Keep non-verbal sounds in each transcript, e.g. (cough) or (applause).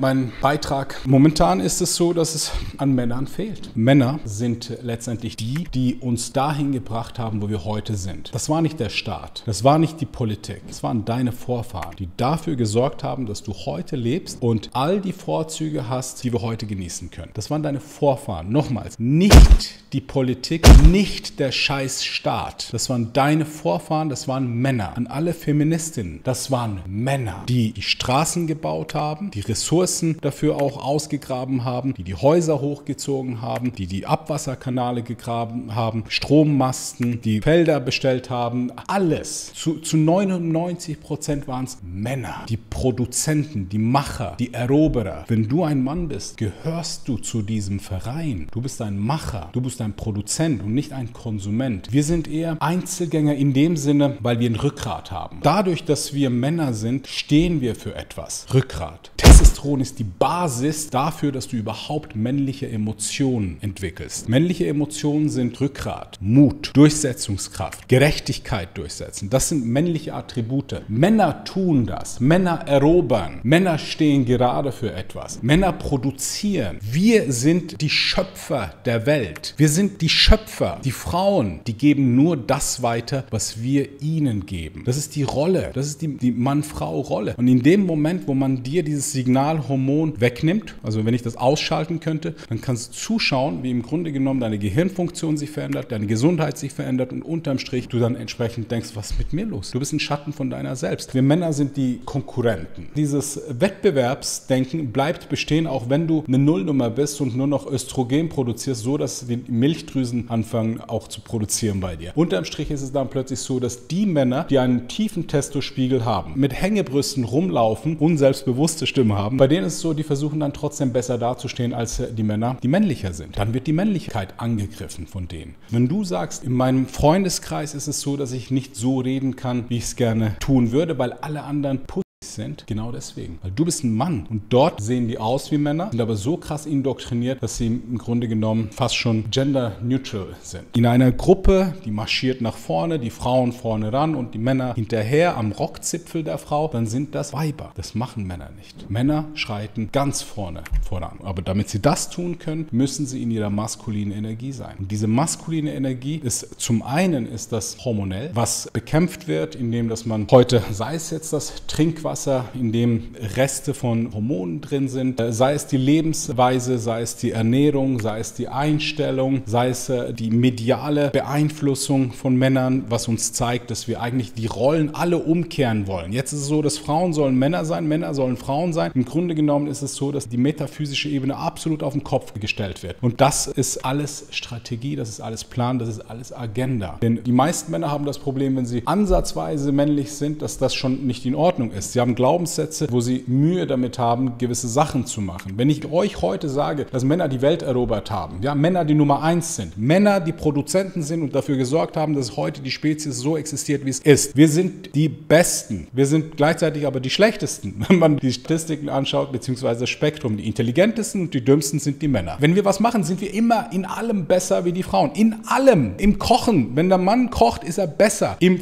Mein Beitrag. Momentan ist es so, dass es an Männern fehlt. Männer sind letztendlich die, die uns dahin gebracht haben, wo wir heute sind. Das war nicht der Staat, das war nicht die Politik, das waren deine Vorfahren, die dafür gesorgt haben, dass du heute lebst und all die Vorzüge hast, die wir heute genießen können. Das waren deine Vorfahren. Nochmals, nicht die Politik, nicht der Scheißstaat. Das waren deine Vorfahren, das waren Männer. An alle Feministinnen, das waren Männer, die die Straßen gebaut haben, die Ressourcen dafür auch ausgegraben haben, die die Häuser hochgezogen haben, die die Abwasserkanäle gegraben haben, Strommasten, die Felder bestellt haben. Alles. Zu, zu 99 Prozent waren es Männer, die Produzenten, die Macher, die Eroberer. Wenn du ein Mann bist, gehörst du zu diesem Verein. Du bist ein Macher, du bist ein Produzent und nicht ein Konsument. Wir sind eher Einzelgänger in dem Sinne, weil wir ein Rückgrat haben. Dadurch, dass wir Männer sind, stehen wir für etwas. Rückgrat. Testosteron ist die Basis dafür, dass du überhaupt männliche Emotionen entwickelst. Männliche Emotionen sind Rückgrat, Mut, Durchsetzungskraft, Gerechtigkeit durchsetzen. Das sind männliche Attribute. Männer tun das. Männer erobern. Männer stehen gerade für etwas. Männer produzieren. Wir sind die Schöpfer der Welt. Wir sind die Schöpfer. Die Frauen, die geben nur das weiter, was wir ihnen geben. Das ist die Rolle. Das ist die, die Mann-Frau-Rolle. Und in dem Moment, wo man dir dieses Signalhormon wegnimmt, also wenn ich das ausschalten könnte, dann kannst du zuschauen, wie im Grunde genommen deine Gehirnfunktion sich verändert, deine Gesundheit sich verändert und unterm Strich du dann entsprechend denkst, was ist mit mir los? Du bist ein Schatten von deiner selbst. Wir Männer sind die Konkurrenten. Dieses Wettbewerbsdenken bleibt bestehen, auch wenn du eine Nullnummer bist und nur noch Östrogen produzierst, so dass die Milchdrüsen anfangen auch zu produzieren bei dir. Unterm Strich ist es dann plötzlich so, dass die Männer, die einen tiefen Testospiegel haben, mit Hängebrüsten rumlaufen, unselbstbewusste Stimme haben, bei denen ist es so, die versuchen dann trotzdem besser dazustehen als die Männer, die männlicher sind. Dann wird die Männlichkeit angegriffen von denen. Wenn du sagst, in meinem Freundeskreis ist es so, dass ich nicht so reden kann, wie ich es gerne tun würde, weil alle anderen sind, genau deswegen. Weil du bist ein Mann und dort sehen die aus wie Männer, sind aber so krass indoktriniert, dass sie im Grunde genommen fast schon gender neutral sind. In einer Gruppe, die marschiert nach vorne, die Frauen vorne ran und die Männer hinterher am Rockzipfel der Frau, dann sind das Weiber. Das machen Männer nicht. Männer schreiten ganz vorne voran. Aber damit sie das tun können, müssen sie in ihrer maskulinen Energie sein. Und diese maskuline Energie ist zum einen ist das hormonell, was bekämpft wird, indem dass man heute, sei es jetzt das Trinkwasser, Wasser, in dem Reste von Hormonen drin sind, äh, sei es die Lebensweise, sei es die Ernährung, sei es die Einstellung, sei es äh, die mediale Beeinflussung von Männern, was uns zeigt, dass wir eigentlich die Rollen alle umkehren wollen. Jetzt ist es so, dass Frauen sollen Männer sein, Männer sollen Frauen sein. Im Grunde genommen ist es so, dass die metaphysische Ebene absolut auf den Kopf gestellt wird. Und das ist alles Strategie, das ist alles Plan, das ist alles Agenda. Denn die meisten Männer haben das Problem, wenn sie ansatzweise männlich sind, dass das schon nicht in Ordnung ist. Sie haben Glaubenssätze, wo sie Mühe damit haben, gewisse Sachen zu machen. Wenn ich euch heute sage, dass Männer die Welt erobert haben, ja, Männer die Nummer eins sind, Männer die Produzenten sind und dafür gesorgt haben, dass heute die Spezies so existiert, wie es ist. Wir sind die Besten. Wir sind gleichzeitig aber die Schlechtesten, (laughs) wenn man die Statistiken anschaut, beziehungsweise das Spektrum. Die intelligentesten und die dümmsten sind die Männer. Wenn wir was machen, sind wir immer in allem besser wie die Frauen. In allem. Im Kochen. Wenn der Mann kocht, ist er besser. Im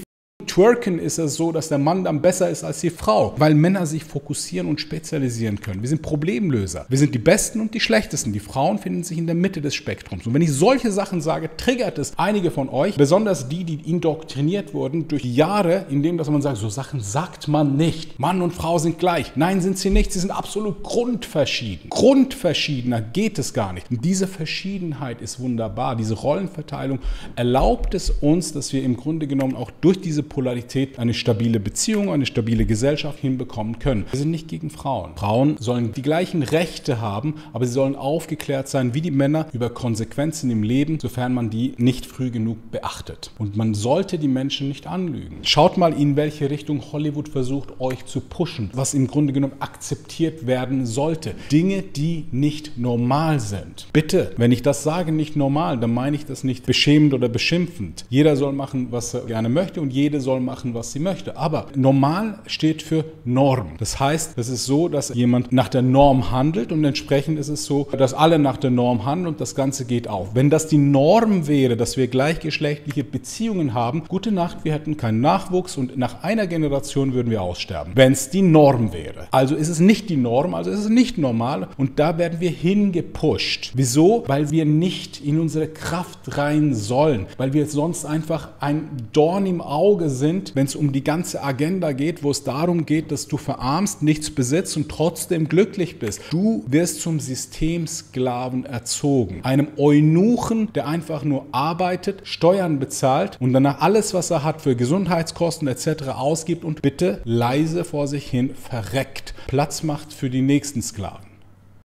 Twerken ist es so, dass der Mann dann besser ist als die Frau, weil Männer sich fokussieren und spezialisieren können. Wir sind Problemlöser. Wir sind die Besten und die Schlechtesten. Die Frauen finden sich in der Mitte des Spektrums. Und wenn ich solche Sachen sage, triggert es einige von euch, besonders die, die indoktriniert wurden durch Jahre, indem dass man sagt, so Sachen sagt man nicht. Mann und Frau sind gleich. Nein, sind sie nicht. Sie sind absolut grundverschieden. Grundverschiedener geht es gar nicht. Und diese Verschiedenheit ist wunderbar. Diese Rollenverteilung erlaubt es uns, dass wir im Grunde genommen auch durch diese Polarität eine stabile Beziehung, eine stabile Gesellschaft hinbekommen können. Wir sind nicht gegen Frauen. Frauen sollen die gleichen Rechte haben, aber sie sollen aufgeklärt sein wie die Männer über Konsequenzen im Leben, sofern man die nicht früh genug beachtet. Und man sollte die Menschen nicht anlügen. Schaut mal, in welche Richtung Hollywood versucht, euch zu pushen, was im Grunde genommen akzeptiert werden sollte. Dinge, die nicht normal sind. Bitte, wenn ich das sage, nicht normal, dann meine ich das nicht beschämend oder beschimpfend. Jeder soll machen, was er gerne möchte und jede soll soll machen, was sie möchte. Aber normal steht für Norm. Das heißt, es ist so, dass jemand nach der Norm handelt und entsprechend ist es so, dass alle nach der Norm handeln und das Ganze geht auf. Wenn das die Norm wäre, dass wir gleichgeschlechtliche Beziehungen haben, gute Nacht, wir hätten keinen Nachwuchs und nach einer Generation würden wir aussterben. Wenn es die Norm wäre. Also ist es nicht die Norm, also ist es nicht normal und da werden wir hingepusht. Wieso? Weil wir nicht in unsere Kraft rein sollen, weil wir sonst einfach ein Dorn im Auge sind, wenn es um die ganze Agenda geht, wo es darum geht, dass du verarmst, nichts besitzt und trotzdem glücklich bist. Du wirst zum Systemsklaven erzogen. Einem Eunuchen, der einfach nur arbeitet, Steuern bezahlt und danach alles, was er hat für Gesundheitskosten etc. ausgibt und bitte leise vor sich hin verreckt. Platz macht für die nächsten Sklaven.